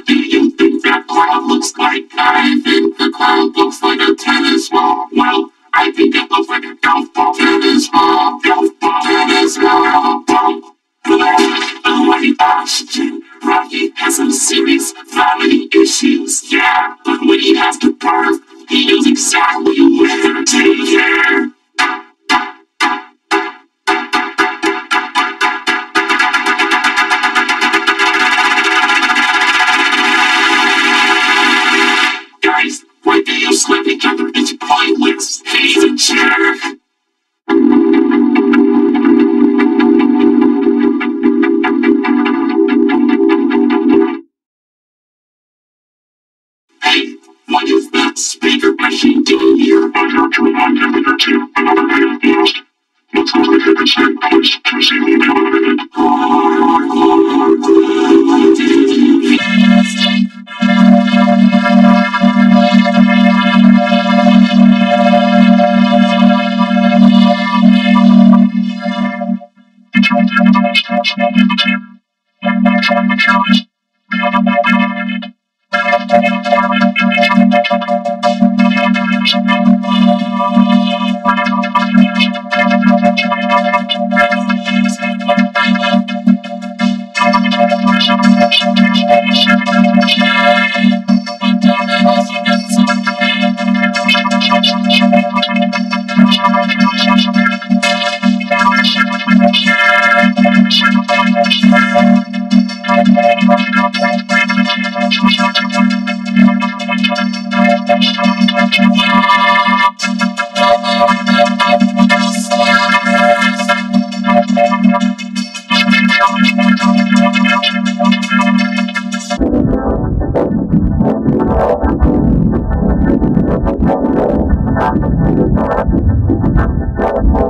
What do you think that cloud looks like? I think the cloud looks like a tennis ball. Well, I think it looks like a golf ball. Tennis ball, golf ball, tennis ball, ball. He oxygen. Rocky has some serious family issues. Yeah, but when he has to birth, he knows exactly where to take care. Machine doing here? I to remind you that you're another lost. Let's go ahead and say please to see Thank you.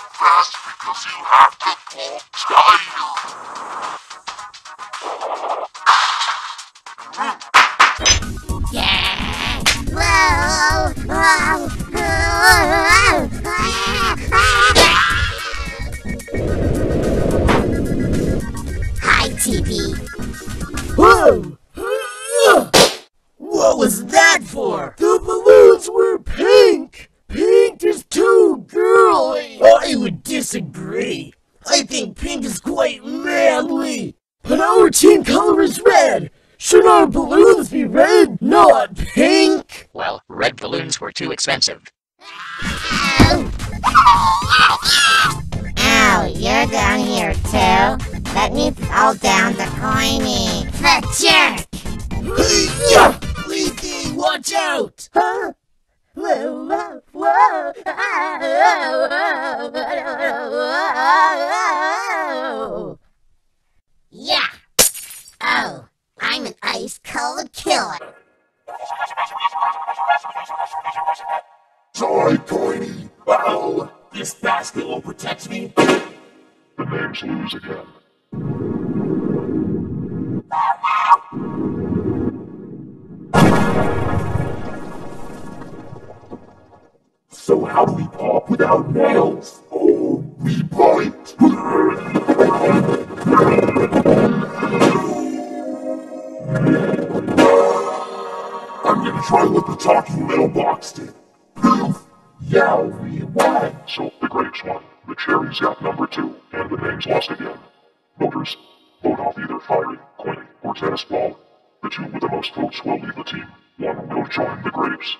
That's because you have to pull! Whoa! Hi, TV. Whoa! What was that for? The balloons were pink! Pink is too girly! I would disagree. I think pink is quite manly. But our team color is red. Should our balloons be red, not pink? Well, red balloons were too expensive. Ow, you're down here too? Let me fall down the coiny. The jerk! Yeah! Leafy, watch out! Huh? Whoa, whoa, whoa! Die, Coiny! Well, this basket will protect me. The names lose again. So how do we pop without nails? Try what the talking mailbox did. Poof! Yeah, we won. So the grapes won, the cherries got number two, and the names lost again. Voters, vote off either Firey, Coiny, or Tennis Ball. The two with the most votes will leave the team. One will join the grapes.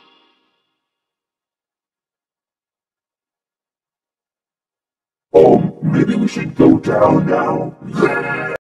Um, maybe we should go down now. Yeah.